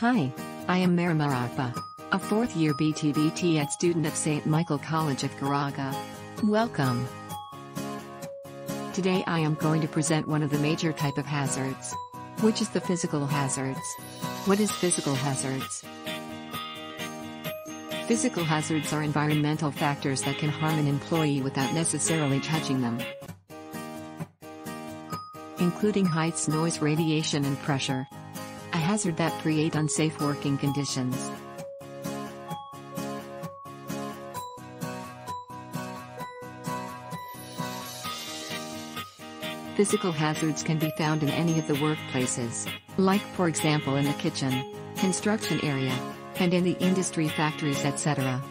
Hi, I am Marimar Ocba, a fourth year BTBT student of St. Michael College of Caraga. Welcome. Today I am going to present one of the major type of hazards, which is the physical hazards. What is physical hazards? Physical hazards are environmental factors that can harm an employee without necessarily touching them, including heights, noise, radiation, and pressure. A hazard that create unsafe working conditions. Physical hazards can be found in any of the workplaces, like for example in the kitchen, construction area, and in the industry factories etc.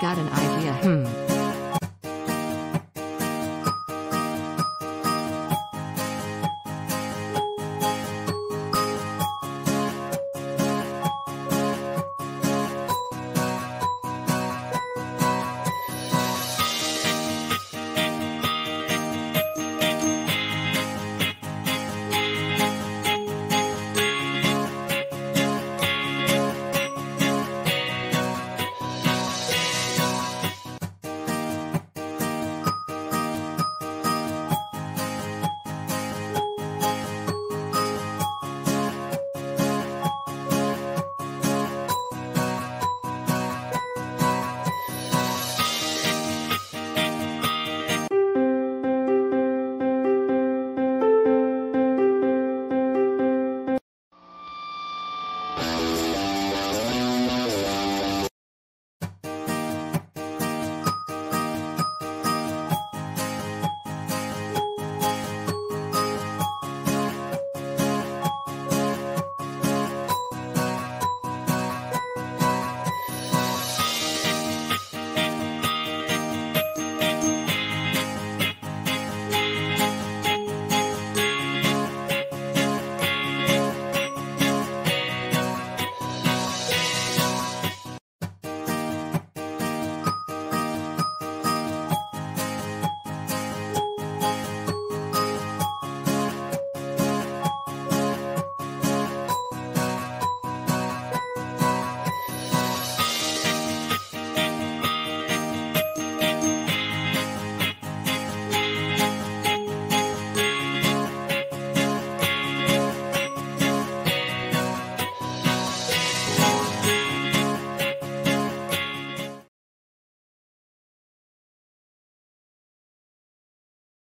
got an idea. Hmm.